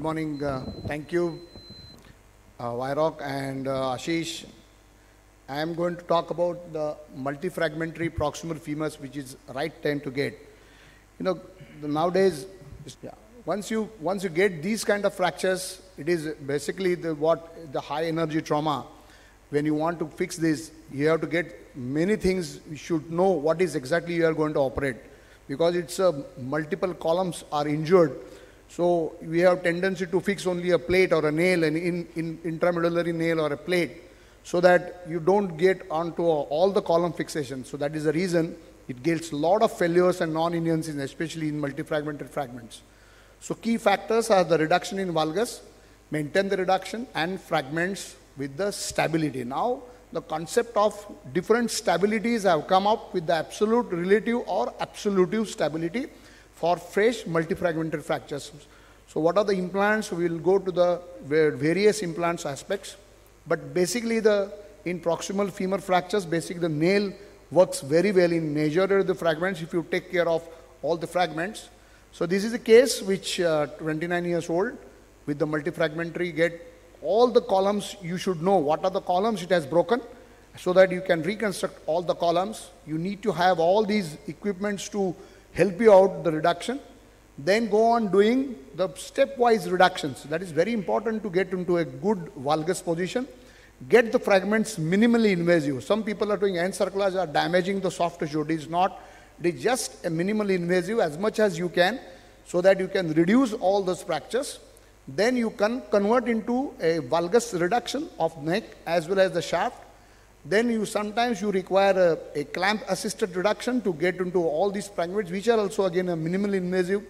Good morning. Uh, thank you, uh, WIROC and uh, Ashish. I am going to talk about the multifragmentary proximal femurs, which is right time to get. You know, nowadays, yeah, once you once you get these kind of fractures, it is basically the what the high energy trauma. When you want to fix this, you have to get many things. You should know what is exactly you are going to operate, because it's uh, multiple columns are injured so we have tendency to fix only a plate or a nail, an in, in, intramedullary nail or a plate, so that you don't get onto all the column fixation. So that is the reason it gets a lot of failures and non-unions, especially in multifragmentary fragments. So key factors are the reduction in valgus, maintain the reduction, and fragments with the stability. Now the concept of different stabilities have come up with the absolute, relative, or absolutive stability for fresh multifragmentary fractures. So what are the implants? We will go to the various implants aspects. But basically the in proximal femur fractures, basically the nail works very well in majority of the fragments if you take care of all the fragments. So this is a case which uh, 29 years old with the multifragmentary get all the columns you should know what are the columns it has broken so that you can reconstruct all the columns. You need to have all these equipments to help you out the reduction. Then go on doing the stepwise reductions. That is very important to get into a good valgus position. Get the fragments minimally invasive. Some people are doing encerclage are damaging the soft tissue. It is not, it is just a minimally invasive as much as you can so that you can reduce all those fractures. Then you can convert into a valgus reduction of neck as well as the shaft then you sometimes you require a, a clamp assisted reduction to get into all these fragments, which are also again a minimally invasive.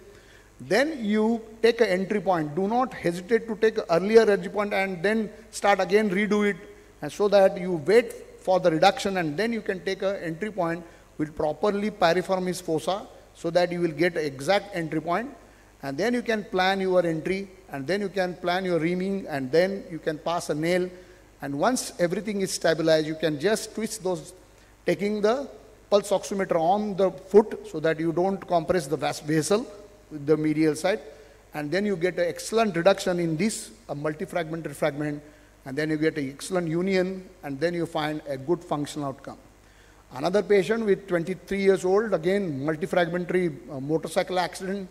Then you take an entry point. Do not hesitate to take earlier entry point and then start again redo it and so that you wait for the reduction and then you can take an entry point with properly piriformis fossa so that you will get exact entry point and then you can plan your entry and then you can plan your reaming and then you can pass a nail and once everything is stabilized, you can just twist those, taking the pulse oximeter on the foot so that you don't compress the vessel with the medial side. And then you get an excellent reduction in this a multifragmentary fragment. And then you get an excellent union. And then you find a good functional outcome. Another patient with 23 years old, again, multifragmentary uh, motorcycle accident.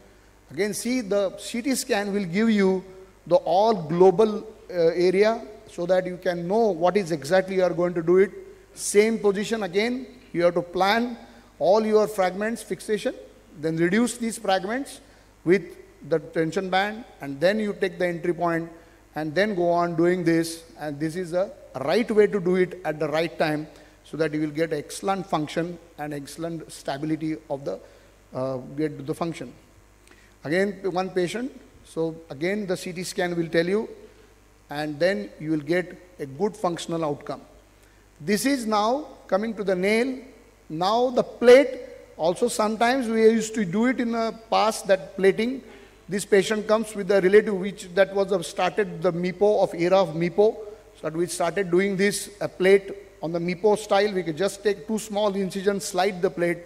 Again, see the CT scan will give you the all global uh, area so that you can know what is exactly you are going to do it. Same position again, you have to plan all your fragments fixation, then reduce these fragments with the tension band and then you take the entry point and then go on doing this and this is the right way to do it at the right time so that you will get excellent function and excellent stability of the uh, get the function. Again, one patient. So again, the CT scan will tell you and then you will get a good functional outcome. This is now coming to the nail. Now the plate, also sometimes we used to do it in the past, that plating. This patient comes with a relative which that was started the MIPO of era of MIPO. So that we started doing this a plate on the MIPO style. We could just take two small incisions, slide the plate.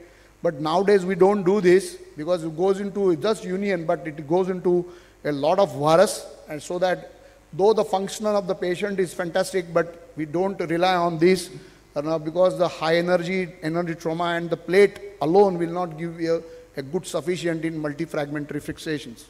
But nowadays we don't do this because it goes into just union, but it goes into a lot of varus and so that though the function of the patient is fantastic, but we don't rely on this uh, because the high energy, energy trauma and the plate alone will not give a, a good sufficient in multifragmentary fixations.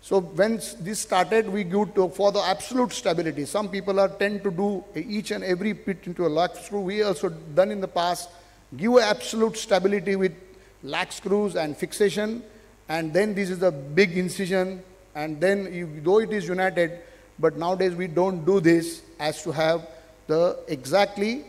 So when this started, we give to, for the absolute stability. Some people are tend to do each and every pit into a lock screw. We also done in the past, give absolute stability with lag screws and fixation. And then this is a big incision. And then you, though it is united, but nowadays we don't do this as to have the exactly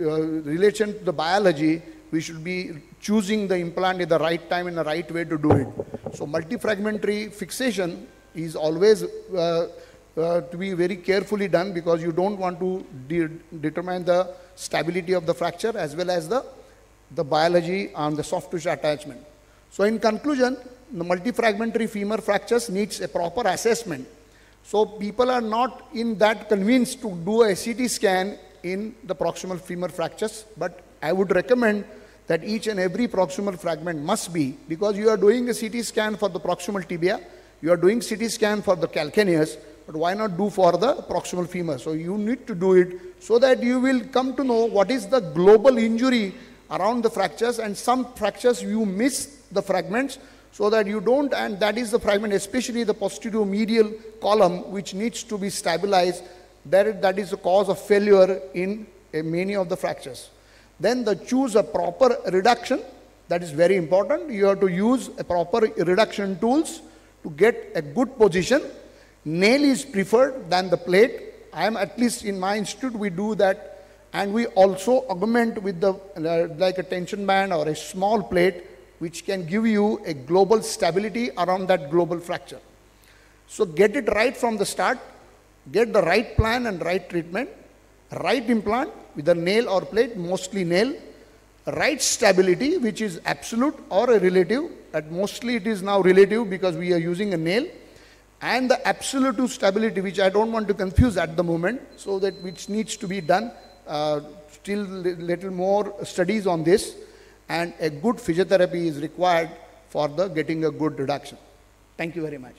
uh, relation to the biology. We should be choosing the implant at the right time in the right way to do it. So multifragmentary fixation is always uh, uh, to be very carefully done because you don't want to de determine the stability of the fracture as well as the, the biology on the soft tissue attachment. So in conclusion, the multifragmentary femur fractures needs a proper assessment so people are not in that convinced to do a CT scan in the proximal femur fractures, but I would recommend that each and every proximal fragment must be, because you are doing a CT scan for the proximal tibia, You are doing CT scan for the calcaneus, but why not do for the proximal femur? So you need to do it so that you will come to know what is the global injury around the fractures and some fractures you miss the fragments so that you don't and that is the fragment especially the posterior medial column which needs to be stabilized that, that is the cause of failure in uh, many of the fractures. Then the choose a proper reduction that is very important. You have to use a proper reduction tools to get a good position. Nail is preferred than the plate. I am at least in my institute we do that and we also augment with the uh, like a tension band or a small plate which can give you a global stability around that global fracture. So get it right from the start, get the right plan and right treatment, right implant with a nail or plate, mostly nail, right stability which is absolute or a relative, and mostly it is now relative because we are using a nail, and the absolute stability which I don't want to confuse at the moment, so that which needs to be done, uh, still little more studies on this, and a good physiotherapy is required for the getting a good reduction. Thank you very much.